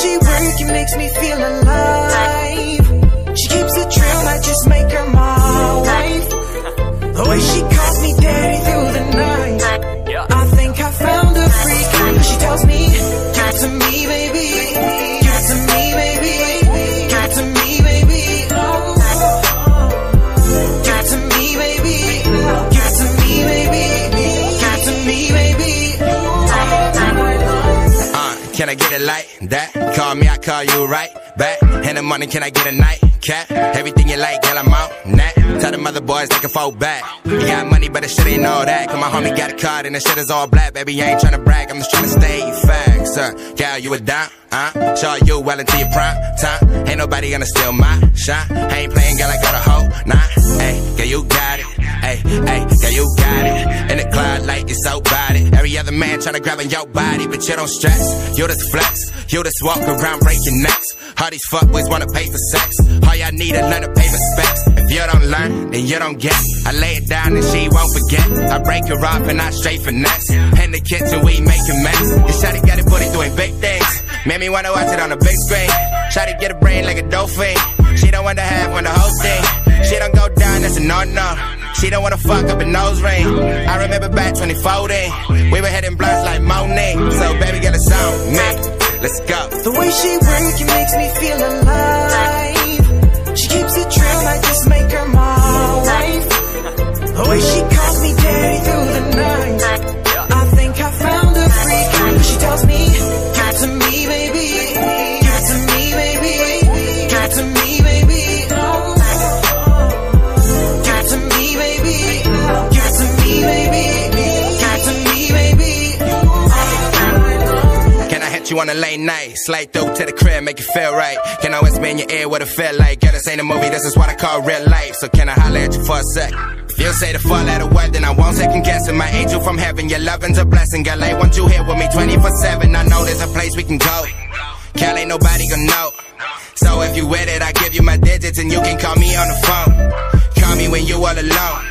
she work, it makes me feel alive. Can I get it like that? Call me, I call you right back. And the money, can I get a night? Cap, everything you like, girl, I'm out. That. Tell the mother boys they can fall back. You got money, but the shit ain't all that. Cause my homie got a card and the shit is all black. Baby, I ain't tryna brag, I'm just tryna stay facts. Uh, girl, you a dime, uh? Show you well into your prime time. Ain't nobody gonna steal my shine. I ain't playing, girl, I got a hoe, nah. Hey, girl, you got it. Hey, hey, girl, you got it. In the cloud, like you so body. Every other man tryna grab on your body, but you don't stress. You just flex. You just walk around breaking necks. All these fuckboys wanna pay for sex. All y'all need is learn to pay respects. If you don't learn, then you don't get. I lay it down and she won't forget. I break her off and I straight finesse. In the kitchen, we make a mess. This shawty got it booty doing big things. Made me wanna watch it on the big screen. Try to get a brain like a dolphin. She don't want to have one the whole thing. She don't go down, that's a no-no. She don't wanna fuck up a nose ring. I remember back 2014. We were hitting blunts like Monet. So baby, get a on me. Let's go. The way she work, it makes me feel alive. She keeps it real, might just make her my wife. The way she Can I hit you on a late night? Slide through to the crib, make you feel right. Can I whisper in your ear what it feel like? Girl, this ain't a movie, this is what I call real life. So can I holler at you for a sec? If you say the fall out of what, then I won't second guess it. My angel from heaven, your loving's a blessing. Girl, I want you here with me 24 7. I know there's a place we can go. Girl, ain't nobody gonna know. So if you with it, I give you my digits and you can call me on the phone. Call me when you all alone.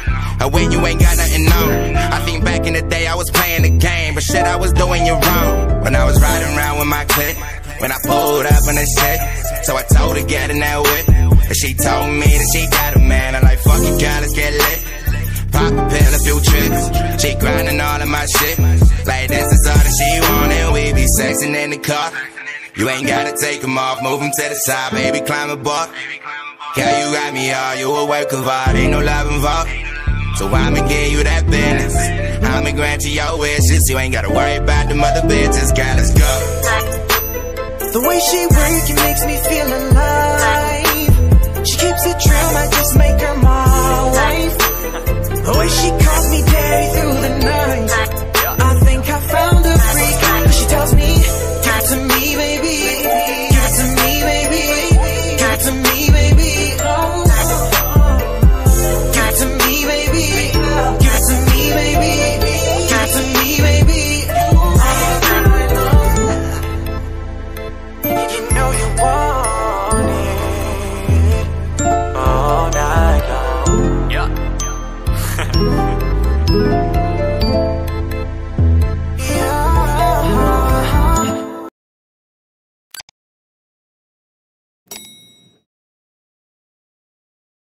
Or when you ain't got nothing on. I think back in the day I was playing the game, but shit, I was doing you wrong. When I was riding around with my clique, when I pulled up in the shit. So I told her get in that whip. And she told me that she got a man. I like, fuck you, girl, let's get lit. Pop a pill, a few trips. She grinding all of my shit. Like this is all that she wanted. We be sexing in the car. You ain't gotta take them off, move them to the side, baby, climb aboard. Girl, you got me all, you a work of art, ain't no love involved. So I'ma give you that business. I'ma grant you your wishes. You ain't gotta worry about the mother bitches. Girl, let's go. The way she